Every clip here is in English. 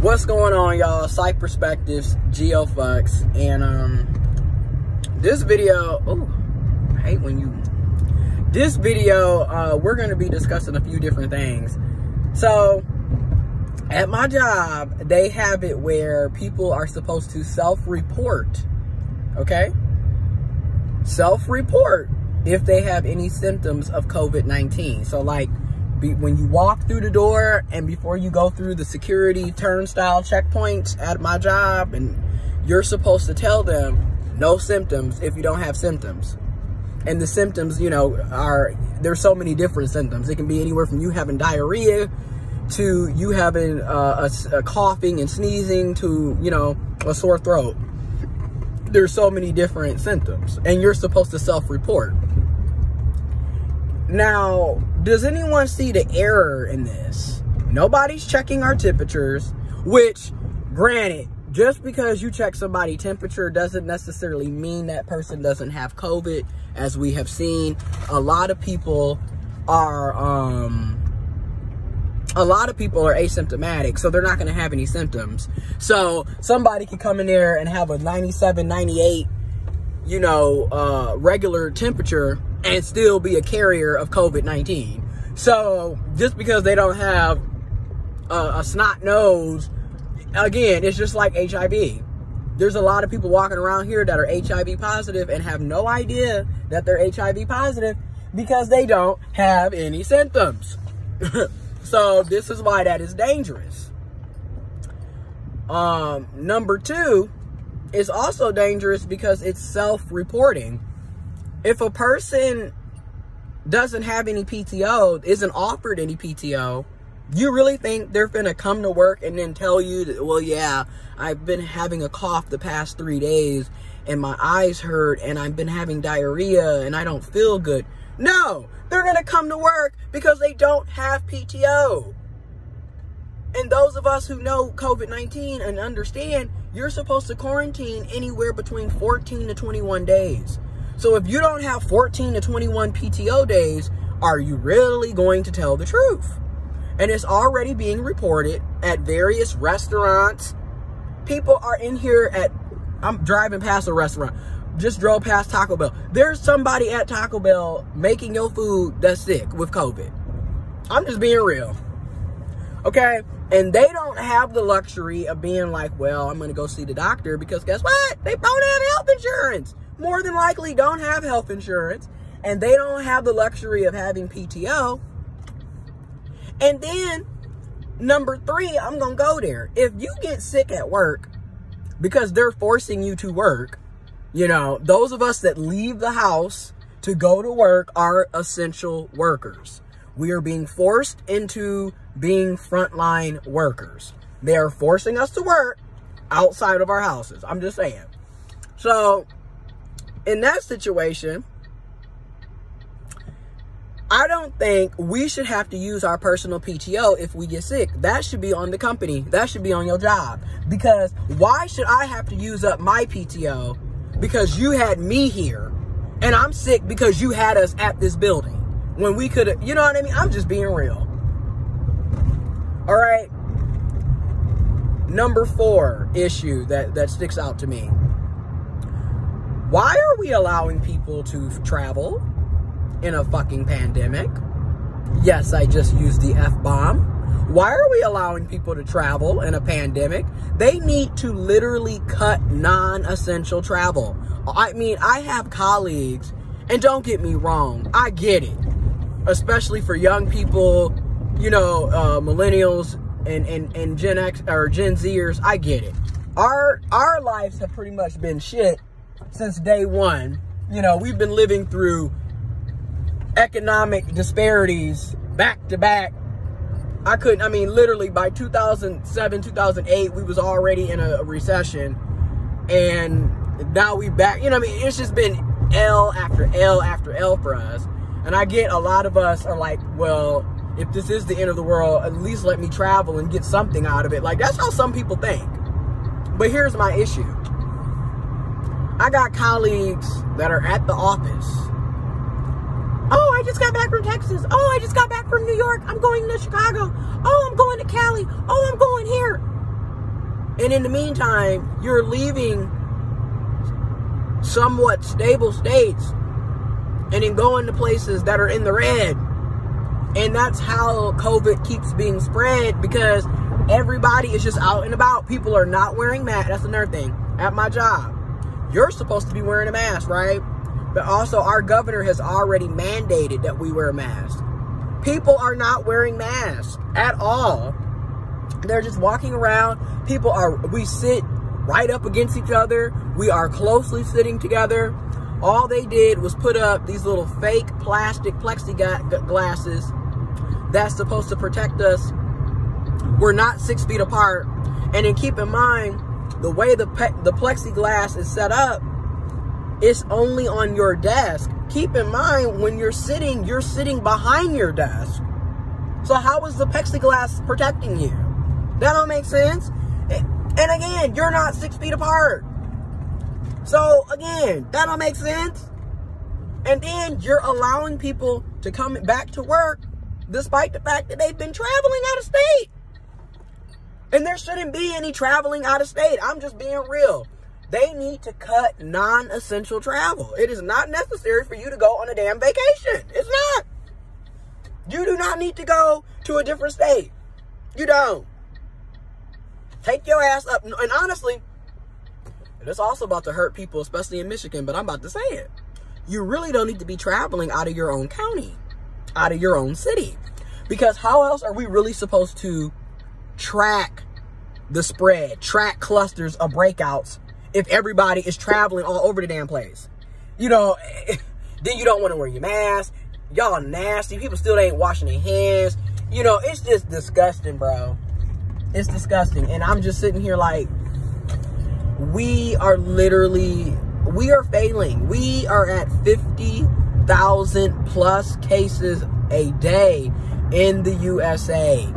What's going on, y'all? Psyched Perspectives, GeoFux, and um, this video. Oh, I hate when you. This video, uh, we're going to be discussing a few different things. So, at my job, they have it where people are supposed to self-report. Okay, self-report if they have any symptoms of COVID-19. So, like be, when you walk through the door and before you go through the security turnstile checkpoints at my job and you're supposed to tell them no symptoms if you don't have symptoms. And the symptoms you know are there's so many different symptoms. It can be anywhere from you having diarrhea to you having uh, a, a coughing and sneezing to you know a sore throat. There's so many different symptoms and you're supposed to self-report now, does anyone see the error in this? Nobody's checking our temperatures, which, granted, just because you check somebody temperature doesn't necessarily mean that person doesn't have COVID. As we have seen, a lot of people are, um, a lot of people are asymptomatic, so they're not going to have any symptoms. So somebody can come in there and have a 97, 98, you know, uh, regular temperature and still be a carrier of COVID-19. So just because they don't have a, a snot nose, again, it's just like HIV. There's a lot of people walking around here that are HIV positive and have no idea that they're HIV positive because they don't have any symptoms. so this is why that is dangerous. Um, number two is also dangerous because it's self-reporting if a person doesn't have any PTO, isn't offered any PTO, you really think they're gonna come to work and then tell you that, well, yeah, I've been having a cough the past three days and my eyes hurt and I've been having diarrhea and I don't feel good. No, they're gonna come to work because they don't have PTO. And those of us who know COVID 19 and understand, you're supposed to quarantine anywhere between 14 to 21 days. So if you don't have 14 to 21 PTO days, are you really going to tell the truth? And it's already being reported at various restaurants. People are in here at, I'm driving past a restaurant, just drove past Taco Bell. There's somebody at Taco Bell making your food that's sick with COVID. I'm just being real. Okay? And they don't have the luxury of being like, well, I'm going to go see the doctor because guess what? They don't have health insurance more than likely don't have health insurance and they don't have the luxury of having PTO. And then, number three, I'm going to go there. If you get sick at work because they're forcing you to work, you know, those of us that leave the house to go to work are essential workers. We are being forced into being frontline workers. They are forcing us to work outside of our houses. I'm just saying. So, in that situation, I don't think we should have to use our personal PTO if we get sick. That should be on the company. That should be on your job. Because why should I have to use up my PTO because you had me here and I'm sick because you had us at this building when we could have, you know what I mean? I'm just being real. All right. Number four issue that, that sticks out to me why are we allowing people to travel in a fucking pandemic? Yes, I just used the F bomb. Why are we allowing people to travel in a pandemic? They need to literally cut non essential travel. I mean, I have colleagues, and don't get me wrong, I get it. Especially for young people, you know, uh, millennials and, and, and Gen X or Gen Zers, I get it. Our our lives have pretty much been shit since day one. You know, we've been living through economic disparities back to back. I couldn't, I mean, literally by 2007, 2008, we was already in a recession. And now we back, you know, I mean, it's just been L after L after L for us. And I get a lot of us are like, well, if this is the end of the world, at least let me travel and get something out of it. Like, that's how some people think. But here's my issue I got colleagues that are at the office. Oh, I just got back from Texas. Oh, I just got back from New York. I'm going to Chicago. Oh, I'm going to Cali. Oh, I'm going here. And in the meantime, you're leaving somewhat stable states and then going to places that are in the red. And that's how COVID keeps being spread because everybody is just out and about. People are not wearing masks. That's another thing. At my job, you're supposed to be wearing a mask, right? But also, our governor has already mandated that we wear masks. People are not wearing masks at all. They're just walking around. People are, we sit right up against each other. We are closely sitting together. All they did was put up these little fake plastic plexiglasses that's supposed to protect us. We're not six feet apart. And then keep in mind, the way the, the plexiglass is set up, it's only on your desk. Keep in mind, when you're sitting, you're sitting behind your desk. So how is the plexiglass protecting you? That don't make sense. And again, you're not six feet apart. So again, that don't make sense. And then you're allowing people to come back to work despite the fact that they've been traveling out of state. And there shouldn't be any traveling out of state. I'm just being real. They need to cut non essential travel. It is not necessary for you to go on a damn vacation. It's not. You do not need to go to a different state. You don't. Take your ass up. And honestly, it's also about to hurt people, especially in Michigan, but I'm about to say it. You really don't need to be traveling out of your own county, out of your own city. Because how else are we really supposed to track the spread, track clusters of breakouts if everybody is traveling all over the damn place. You know, then you don't want to wear your mask. Y'all nasty. People still ain't washing their hands. You know, it's just disgusting, bro. It's disgusting. And I'm just sitting here like, we are literally, we are failing. We are at 50,000 plus cases a day in the USA.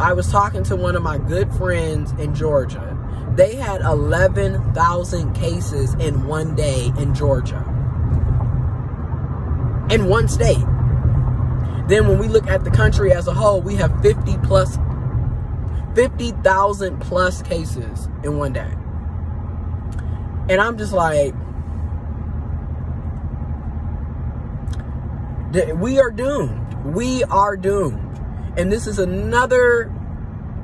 I was talking to one of my good friends in Georgia. They had 11,000 cases in one day in Georgia. In one state. Then when we look at the country as a whole, we have 50 plus 50,000 plus cases in one day. And I'm just like we are doomed. We are doomed. And this is another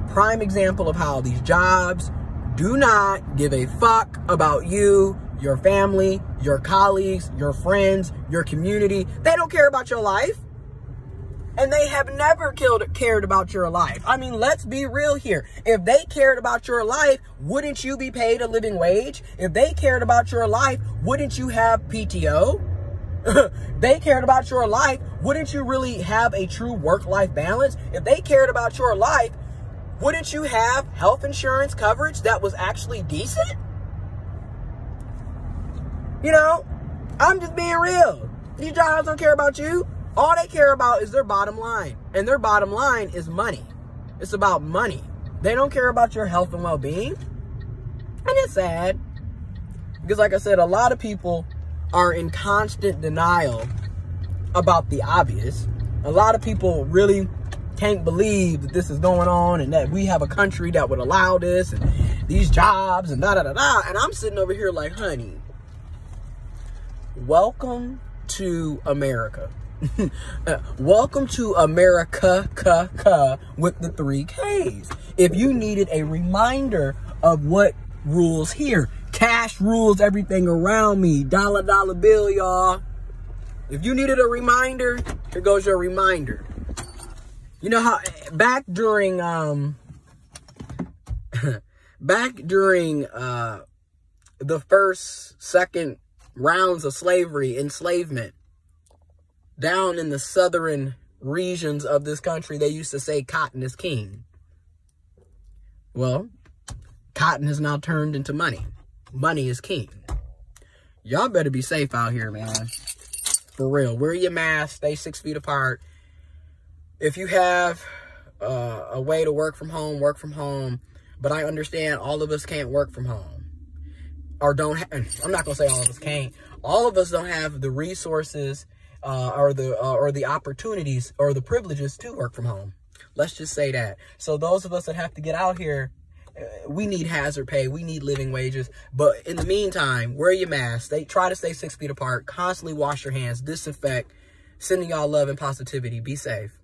prime example of how these jobs do not give a fuck about you, your family, your colleagues, your friends, your community. They don't care about your life. And they have never killed, cared about your life. I mean, let's be real here. If they cared about your life, wouldn't you be paid a living wage? If they cared about your life, wouldn't you have PTO? they cared about your life, wouldn't you really have a true work-life balance? If they cared about your life, wouldn't you have health insurance coverage that was actually decent? You know, I'm just being real. These jobs don't care about you. All they care about is their bottom line. And their bottom line is money. It's about money. They don't care about your health and well-being. And it's sad. Because like I said, a lot of people are in constant denial about the obvious. A lot of people really can't believe that this is going on and that we have a country that would allow this and these jobs and da da da da. And I'm sitting over here like, honey, welcome to America. uh, welcome to America ka, ka, with the three Ks. If you needed a reminder of what rules here, cash rules everything around me. Dollar dollar bill, y'all. If you needed a reminder, here goes your reminder. You know how back during um back during uh the first second rounds of slavery enslavement down in the southern regions of this country they used to say cotton is king well cotton has now turned into money money is king y'all better be safe out here man for real wear your mask stay six feet apart if you have uh, a way to work from home, work from home. But I understand all of us can't work from home. Or don't, I'm not going to say all of us can't. All of us don't have the resources uh, or the uh, or the opportunities or the privileges to work from home. Let's just say that. So those of us that have to get out here we need hazard pay. We need living wages. But in the meantime, wear your mask. They try to stay six feet apart. Constantly wash your hands. Disinfect. Sending y'all love and positivity. Be safe.